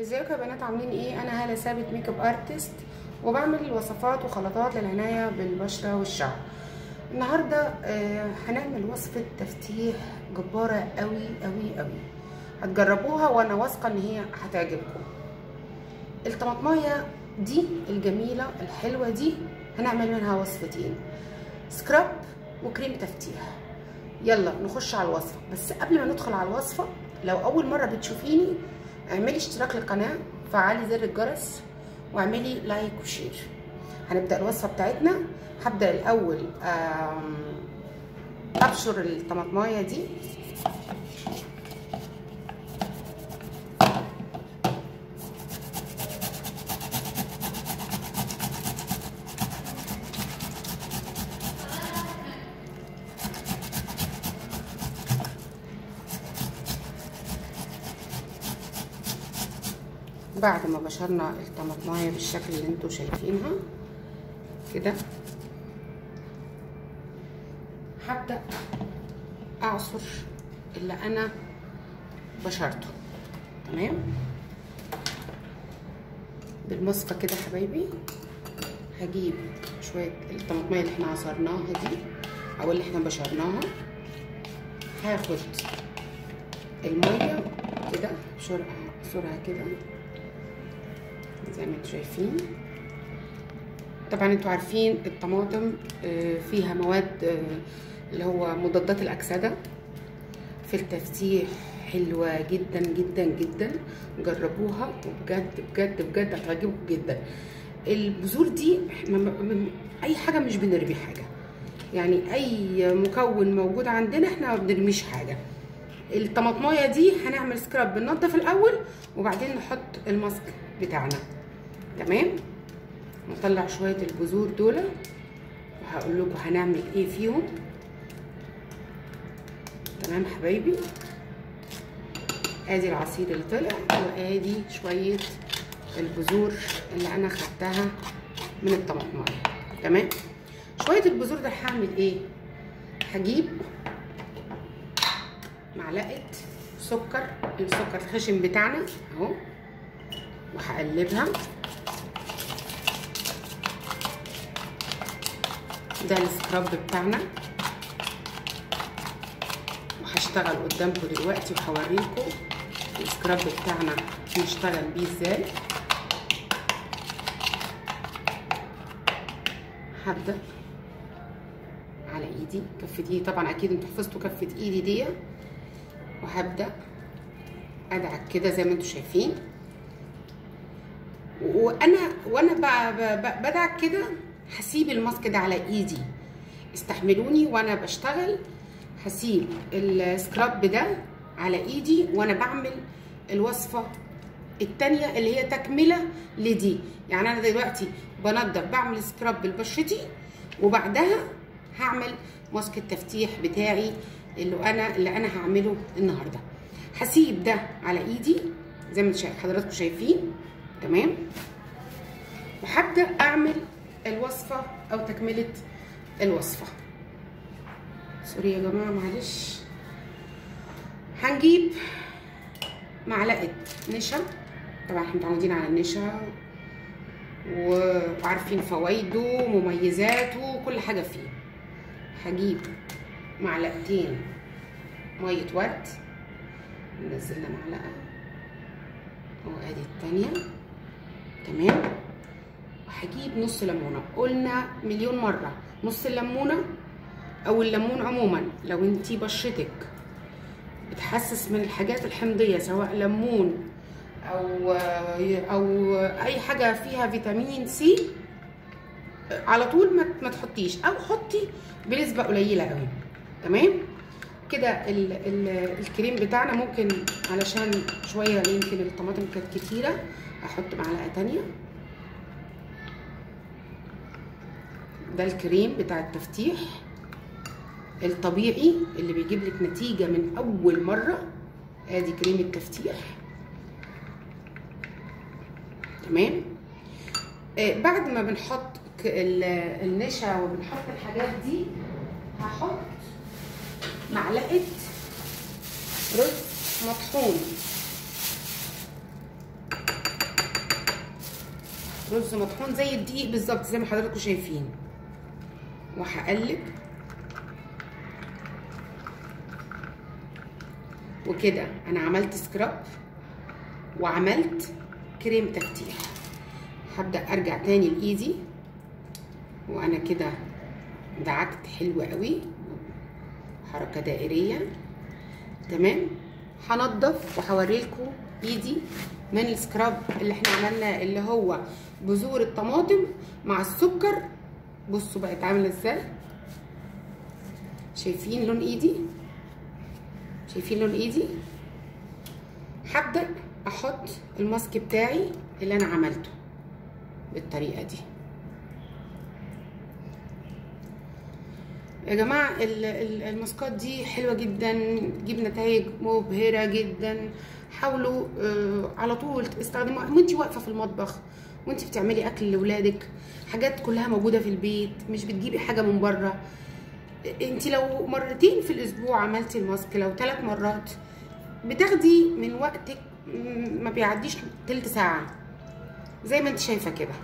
ازيكم يا بنات؟ عاملين إيه؟ أنا هاله ثابت makeup artist وبعمل وصفات وخلطات للعناية بالبشرة والشعر. النهارده آه هنعمل وصفة تفتيح جبارة قوي قوي قوي. هتجربوها وأنا واثقة ان هي هتعجبكم. الطماطماية دي الجميلة الحلوة دي هنعمل منها وصفتين. scrub وكريم تفتيح. يلا نخش على الوصفة. بس قبل ما ندخل على الوصفة لو أول مرة بتشوفيني اعملي اشتراك للقناة فعلي زر الجرس واعملي like و share. هنبدأ الوصفة بتاعتنا. هبدأ الأول أبشر الطماطماية دي. بعد ما بشرنا الطماطماية بالشكل اللي أنتوا شايفينها. كده. هبدأ أعصر اللي أنا بشرته. تمام؟ بالمصفى كده حبايبي. هجيب شوية الطماطماية اللي إحنا عصرناها دي أو اللي إحنا بشرناها. هاخد المية كده اعصرها كده. زي ما أنتوا شايفين. طبعا أنتوا عارفين الطماطم فيها مواد اللي هو مضادات الأكسدة. في التفتيح حلوة جدا جدا جدا. جربوها وبجد بجد بجد هتعجبكم جدا. البذور دي أي حاجة مش بنرمي حاجة. يعني أي مكون موجود عندنا إحنا ما بنرميش حاجة. الطماطماية دي هنعمل سكراب بننضف الأول وبعدين نحط الماسك بتاعنا. تمام؟ نطلع شوية البذور دول. وهقول لكم هنعمل إيه فيهم. تمام حبايبي؟ آدي العصير اللي طلع وآدي شوية البذور اللي أنا خدتها من الطماطماية. تمام؟ شوية البذور ده هعمل إيه؟ هجيب معلقة سكر السكر الخشن بتاعنا أهو. وهقلبها. ده السكراب بتاعنا. وهشتغل قدامكم دلوقتي وهوريكم السكراب بتاعنا نشتغل بيه إزاي. هبدأ على إيدي. كفه ايدي طبعا أكيد أنتوا حفظتوا كفه ايدي دي وهبدأ أدعك كده زي ما أنتوا شايفين. وأنا وأنا بدعك كده هسيب الماسك ده على إيدي. استحملوني وأنا بشتغل. هسيب السكراب ده على إيدي وأنا بعمل الوصفة التانية اللي هي تكملة لدي. يعني أنا دلوقتي بنضف بعمل سكراب لبشرتي وبعدها هعمل ماسك التفتيح بتاعي اللي أنا اللي أنا هعمله النهارده. هسيب ده على إيدي زي ما حضراتكم شايفين. تمام؟ وهبدأ أعمل الوصفة أو تكملة الوصفة. سوري يا جماعة معلش. هنجيب معلقة نشا. طبعا إحنا متعودين على النشا وعارفين فوائده ومميزاته وكل حاجة فيه. هجيب معلقتين مية ورد. نزلنا معلقة. وادي التانية. تمام. وهجيب نص ليمونة. قلنا مليون مرة. نص الليمونة أو الليمون عموما. لو انتي بشرتك بتحسس من الحاجات الحمضية سواء ليمون أو أو أي حاجة فيها فيتامين سي على طول ما تحطيش. أو حطي بنسبة قليلة قوي. تمام؟ كده ال ال الكريم بتاعنا ممكن علشان شوية يمكن الطماطم كانت كتيرة أحط معلقة تانية. ده الكريم بتاع التفتيح الطبيعي اللي بيجيب لك نتيجة من أول مرة. آدي كريم التفتيح. تمام؟ آه بعد ما بنحط النشا وبنحط الحاجات دي هحط معلقة رز مطحون. رز مطحون زي الدقيق بالظبط زي ما حضراتكم شايفين. وهقلب. وكده أنا عملت سكراب وعملت كريم تفتيح. هبدأ أرجع تاني لإيدي. وأنا كده دعكت حلو قوي. حركة دائرية. تمام؟ هنضف وهوريلكم إيدي من السكراب اللي إحنا عملناه اللي هو بذور الطماطم مع السكر. بصوا بقت عاملة إزاي؟ شايفين لون إيدي؟ شايفين لون إيدي؟ هبدأ أحط الماسك بتاعي اللي أنا عملته بالطريقة دي. يا جماعة الماسكات دي حلوة جدا تجيب نتائج مبهرة جدا. حاولوا آه على طول استخدموها وانت واقفة في المطبخ وانت بتعملي أكل لاولادك حاجات كلها موجودة في البيت مش بتجيبي حاجة من بره انت لو مرتين في الأسبوع عملتي الماسك لو ثلاث مرات بتاخدي من وقتك ما بيعديش تلت ساعة. زي ما انت شايفة كده.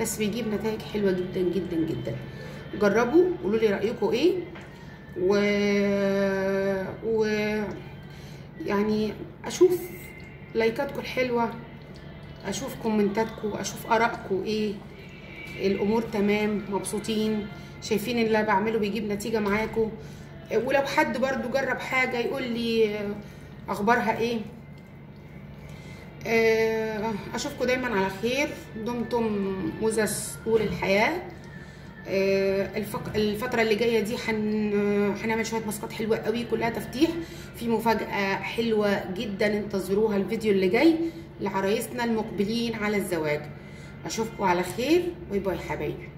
بس بيجيب نتائج حلوة جدا جدا جدا. جربوا قولوا لي رأيكم إيه. و و يعني أشوف لايكاتكم الحلوة أشوف كومنتاتكم أشوف آرائكم إيه. الأمور تمام مبسوطين شايفين اللي بعمله بيجيب نتيجة معاكم. ولو حد برضو جرب حاجة يقول لي أخبارها إيه. أشوفكم دايما على خير. دمتم مزز طول الحياة. الفترة اللي جاية دي هنعمل شوية ماسكات حلوة قوي كلها تفتيح في مفاجأة حلوة جدا انتظروها الفيديو اللي جاي لعرايسنا المقبلين على الزواج. أشوفكم على خير. bye bye حبايبي.